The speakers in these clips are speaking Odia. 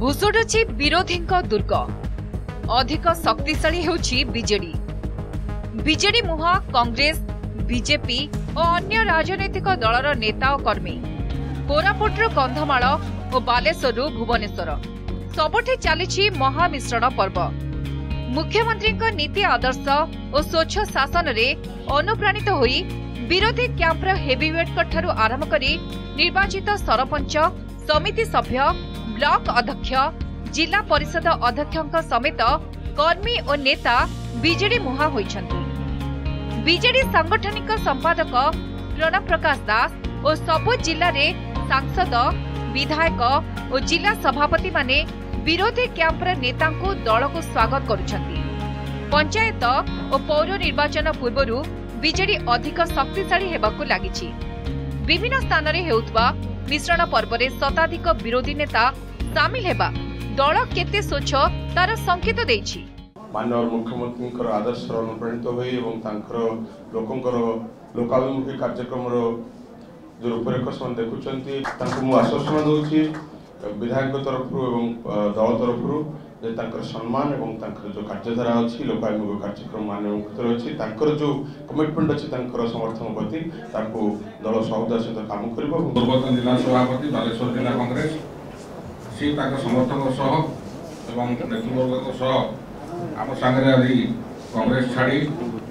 ଭୁଷୁଡୁଛି ବିରୋଧୀଙ୍କ ଦୁର୍ଗ। ଅଧିକ ଶକ୍ତିଶାଳୀ ହେଉଛି ବିଜେଡି। ବିଜେଡି ମୁହାଁ କଂଗ୍ରେସ ବିଜେପି ଓ ଅନ୍ୟ ରାଜନୈତିକ ଦଳର ନେତା ଓ କର୍ମୀ। କୋରାପୁଟରୁ କନ୍ଧମାଳ ଓ ବାଲେଶ୍ୱରରୁ ଭୁବନେଶ୍ୱର। ସବୁଠି ଚାଲିଛି ମହାମିଶ୍ରଣ ପର୍ବ। ମୁଖ୍ୟମନ୍ତ୍ରୀଙ୍କ ନୀତି ଆଦର୍ଶ ଓ ସ୍ୱଚ୍ଛ ଶାସନରେ ଅନୁପ୍ରାଣିତ ହୋଇ ବିରୋଧୀ କ୍ୟାମ୍ପର ହେଭିୱେଟ୍ଙ୍କ ଠାରୁ ଆରମ୍ଭ କରି ନିର୍ବାଚିତ ସରପଞ୍ଚ ସମିତି ସଭ୍ୟ ବ୍ଲକ ଅଧ୍ୟକ୍ଷ ଜିଲ୍ଲା ପରିଷଦ ଅଧ୍ୟକ୍ଷଙ୍କ ସମେତ କର୍ମୀ ଓ ନେତା ବିଜେଡି ମୁହାଁ ହୋଇଛନ୍ତି ବିଜେଡି ସାଂଗଠନିକ ସମ୍ପାଦକ ପ୍ରଣବ ପ୍ରକାଶ ଦାସ ଓ ସବୁ ଜିଲ୍ଲାରେ ସାଂସଦ ବିଧାୟକ ଓ ଜିଲ୍ଲା ସଭାପତିମାନେ ବିରୋଧୀ କ୍ୟାମ୍ପର ନେତାଙ୍କୁ ଦଳକୁ ସ୍ୱାଗତ କରୁଛନ୍ତି। ପଞ୍ଚାୟତ ଓ ପୌର ନିର୍ବାଚନ ପୂର୍ବରୁ ବିଜେଡି ଅଧିକ ଶକ୍ତିଶାଳୀ ହେବାକୁ ଲାଗିଛି। ବିଭିନ୍ନ ସ୍ଥାନରେ ହେଉଥିବା ମିଶ୍ରଣ ପର୍ବରେ ଶତାଧିକ ବିରୋଧୀ ନେତା ସାମିଲ ହେବା। ଦଳ କେତେ ସ୍ୱଚ୍ଛ ତାର ସଂକେତ ଦେଇଛି। ମାନ୍ୟବର ମୁଖ୍ୟମନ୍ତ୍ରୀଙ୍କର ଆଦର୍ଶର ଅନୁପ୍ରାଣିତ ହୋଇ ଏବଂ ତାଙ୍କର ଲୋକଙ୍କର ଲୋକାଭିମୁଖୀ କାର୍ଯ୍ୟକ୍ରମର ଯେଉଁ ରୂପରେଖ ସେମାନେ ଦେଖୁଛନ୍ତି ତାଙ୍କୁ ମୁଁ ଆଶ୍ୱାସନା ଦେଉଛି ବିଧାୟକ ତରଫରୁ ଏବଂ ଦଳ ତରଫରୁ ଯେ ତାଙ୍କର ସମ୍ମାନ ଏବଂ ତାଙ୍କର ଯେଉଁ କାର୍ଯ୍ୟଧାରା ଅଛି ଲୋକାଭିମୁଖୀ କାର୍ଯ୍ୟକ୍ରମ ଭିତରେ ଅଛି ତାଙ୍କର ଯେଉଁ କମିଟମେଣ୍ଟ ଅଛି ତାଙ୍କର ସମର୍ଥନ ପ୍ରତି ତାଙ୍କୁ ଦଳ ସହଦାର ସହିତ କାମ କରିବ ପୂର୍ବତନ ଜିଲ୍ଲା ସଭାପତି ବାଲେଶ୍ୱର ଜିଲ୍ଲା କଂଗ୍ରେସ ସିଏ ତାଙ୍କ ସମର୍ଥକ ସହ ଏବଂ ନେତୃବର୍ଗଙ୍କ ସହ ଆମ ସାଙ୍ଗରେ ଆଜି କଂଗ୍ରେସ ଛାଡ଼ି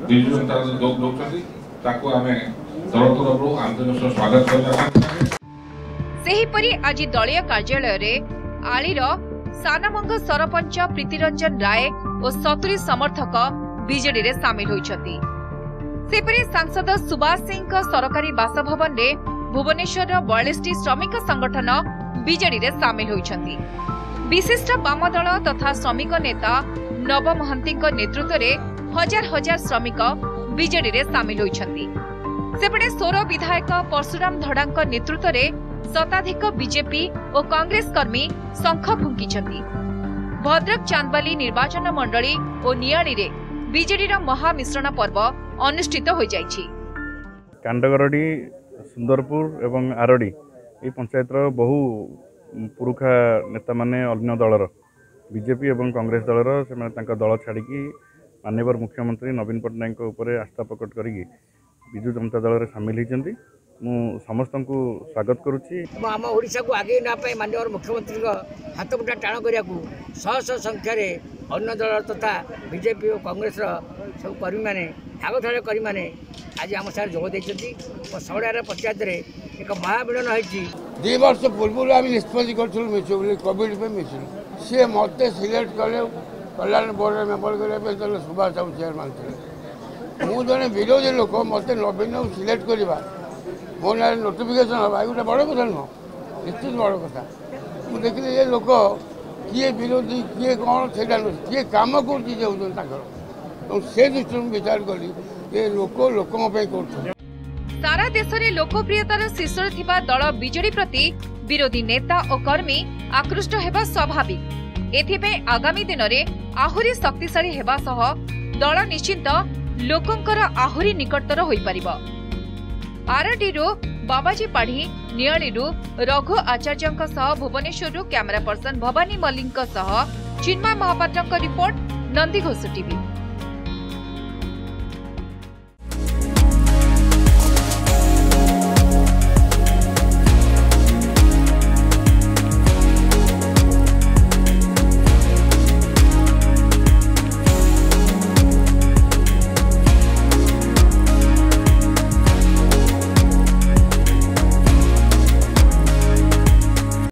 ବିଜୁ ଜନତା ଦଳ ଦେଉଛନ୍ତି ତାକୁ ଆମେ ଦଳ ତରଫରୁ ଆନ୍ତରିକ ସ୍ୱାଗତ କରିବା। ସେହିପରି ଆଜି ଦଳୀୟ କାର୍ଯ୍ୟାଳୟରେ ଆଳିର ସାନମଙ୍ଗ ସରପଞ୍ଚ ପ୍ରୀତିରଞ୍ଜନ ରାୟ ଓ ସତୁରୀ ସମର୍ଥକ ବିଜେଡିରେ ସାମିଲ ହୋଇଛନ୍ତି। ସେପରି ସାଂସଦ ସୁବାସ ସିଂଙ୍କ ସରକାରୀ ବାସଭବନରେ ଭୁବନେଶ୍ୱରର ବୟାଳିଶଟି ଶ୍ରମିକ ସଂଗଠନ ବିଜେଡିରେ ସାମିଲ ହୋଇଛନ୍ତି। ବିଶିଷ୍ଟ ବାମ ଦଳ ତଥା ଶ୍ରମିକ ନେତା ନବ ମହାନ୍ତିଙ୍କ ନେତୃତ୍ୱରେ ହଜାର ହଜାର ଶ୍ରମିକ ବିଜେଡିରେ ସାମିଲ ହୋଇଛନ୍ତି। ସେପଟେ ସୋର ବିଧାୟକ ପରଶୁରାମ ଧଡାଙ୍କ ନେତୃତ୍ୱରେ ଶତାଧିକ ବିଜେପି ଓ କଂଗ୍ରେସ କର୍ମୀ ଶଙ୍ଖ ଫୁଙ୍କିଛନ୍ତି। ଭଦ୍ରକ ଚାନ୍ଦବାଲି ନିର୍ବାଚନ ମଣ୍ଡଳୀ ଓ ନିଆଳିରେ ବିଜେଡିର ମହାମିଶ୍ରଣ ପର୍ବ ଅନୁଷ୍ଠିତ ହୋଇଯାଇଛି। କାଣ୍ଡଗରଡ଼ି ସୁନ୍ଦରପୁର ଏବଂ ଆରଡ଼ି ଏହି ପଞ୍ଚାୟତର ବହୁ ପୁରୁଖା ନେତାମାନେ ଅନ୍ୟ ଦଳର ବିଜେପି ଏବଂ କଂଗ୍ରେସ ଦଳର ସେମାନେ ତାଙ୍କ ଦଳ ଛାଡ଼ିକି ମାନ୍ୟବର ମୁଖ୍ୟମନ୍ତ୍ରୀ ନବୀନ ପଟ୍ଟନାୟକଙ୍କ ଉପରେ ଆସ୍ଥା ପ୍ରକଟ କରିକି ବିଜୁ ଜନତା ଦଳରେ ସାମିଲ ହୋଇଛନ୍ତି। ମୁଁ ସମସ୍ତଙ୍କୁ ସ୍ୱାଗତ କରୁଛି। ଏବଂ ଆମ ଓଡ଼ିଶାକୁ ଆଗେଇ ନେବା ପାଇଁ ମାନ୍ୟବର ମୁଖ୍ୟମନ୍ତ୍ରୀଙ୍କ ହାତ ମୁଠା ଟାଣ କରିବାକୁ ଶହ ଶହ ସଂଖ୍ୟାରେ ଅନ୍ୟ ଦଳ ତଥା ବିଜେପି ଓ କଂଗ୍ରେସର ସବୁ କର୍ମୀମାନେ ଭାଗଧାର କର୍ମୀମାନେ ଆଜି ଆମ ସାଙ୍ଗରେ ଯୋଗ ଦେଇଛନ୍ତି ଓ ସହଡ଼ିଆର ପଞ୍ଚାୟତରେ ଏକ ମହାମିଳନ ହୋଇଛି। ଦୁଇ ବର୍ଷ ପୂର୍ବରୁ ଆମେ ନିଷ୍ପତ୍ତି କରିଥିଲୁ ମିଶୁ ବୋଲି କୋଭିଡ଼ ପାଇଁ ମିଶିଲୁ ସିଏ ମୋତେ ସିଲେକ୍ଟ କଲେ କଲ୍ୟାଣ ବୋର୍ଡ଼ରେ ମେମ୍ବର କରିବା ପାଇଁ ତାହେଲେ ସୁଭାଷ ସାହୁ ଚେୟାରମ୍ୟାନ୍ ଥିଲେ। ମୁଁ ଜଣେ ବିରୋଧୀ ଲୋକ ମୋତେ ନବୀନକୁ ସିଲେକ୍ଟ କରିବା ମୋ ନାଁରେ ନୋଟିଫିକେସନ୍ ହେବା ଗୋଟେ ବଡ଼ କଥା ନୁହଁ ନିଶ୍ଚିତ ବଡ଼ କଥା। ମୁଁ ଦେଖିଲି ଏ ଲୋକ କିଏ ବିରୋଧୀ କିଏ କ'ଣ ସେଇଟା ନୁହେଁ କିଏ କାମ କରୁଛି ଯାଉଛନ୍ତି ତାଙ୍କର। ଏବଂ ସେ ଦୃଷ୍ଟିରୁ ମୁଁ ବିଚାର କଲି ଏ ଲୋକ ଲୋକଙ୍କ ପାଇଁ କରୁଛନ୍ତି। ସାରା ଦେଶରେ ଲୋକପ୍ରିୟତାର ଶୀର୍ଷରେ ଥିବା ଦଳ ବିଜେଡି ପ୍ରତି ବିରୋଧୀ ନେତା ଓ କର୍ମୀ ଆକୃଷ୍ଟ ହେବା ସ୍ୱାଭାବିକ। ଏଥିପାଇଁ ଆଗାମୀ ଦିନରେ ଆହୁରି ଶକ୍ତିଶାଳୀ ହେବା ସହ ଦଳ ନିଶ୍ଚିନ୍ତ ଲୋକଙ୍କର ଆହୁରି ନିକଟତର ହୋଇପାରିବ। ଆରଡିରୁ ବାବାଜୀ ପାଢୀ ନିଆଳିରୁ ରଘୁ ଆଚାର୍ଯ୍ୟଙ୍କ ସହ ଭୁବନେଶ୍ୱରରୁ କ୍ୟାମେରା ପର୍ସନ ଭବାନୀ ମଲ୍ଲିକଙ୍କ ସହ ଚିନ୍ମୟ ମହାପାତ୍ରଙ୍କ ରିପୋର୍ଟ ନନ୍ଦିଘୋଷ ଟିଭି